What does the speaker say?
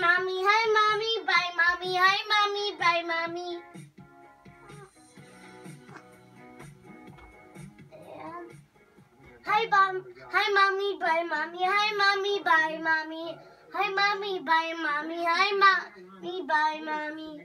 mommy, hi, mommy, bye, mommy, hi, mommy, bye, mommy. And hi, mom, hi, mommy, bye, mommy, hi, mommy, bye, mommy. Hi, mommy, bye, mommy, hi, mommy, bye, mommy.